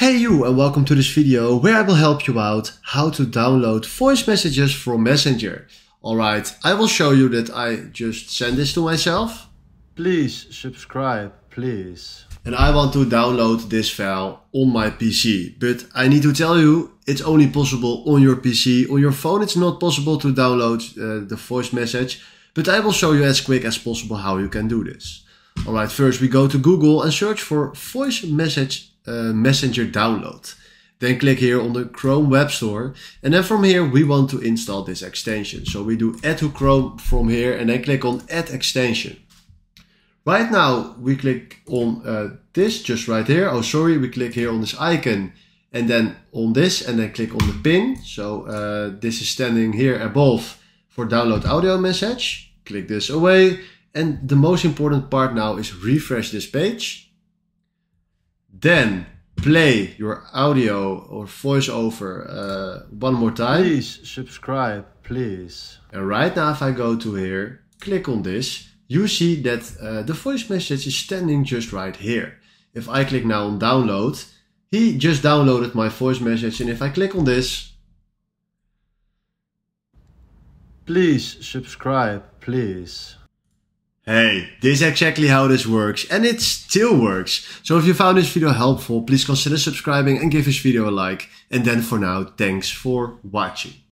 Hey you and welcome to this video where I will help you out how to download voice messages from Messenger. Alright, I will show you that I just send this to myself. Please subscribe, please. And I want to download this file on my PC. But I need to tell you, it's only possible on your PC. On your phone it's not possible to download uh, the voice message. But I will show you as quick as possible how you can do this. Alright, first we go to Google and search for voice message uh, messenger download. Then click here on the Chrome Web Store. And then from here, we want to install this extension. So we do add to Chrome from here and then click on add extension. Right now, we click on uh, this just right here. Oh, sorry, we click here on this icon and then on this and then click on the pin. So uh, this is standing here above for download audio message. Click this away. And the most important part now is refresh this page. Then play your audio or voiceover uh, one more time. Please subscribe, please. And right now if I go to here, click on this, you see that uh, the voice message is standing just right here. If I click now on download, he just downloaded my voice message and if I click on this, Please subscribe, please. Hey, this is exactly how this works and it still works. So if you found this video helpful, please consider subscribing and give this video a like. And then for now, thanks for watching.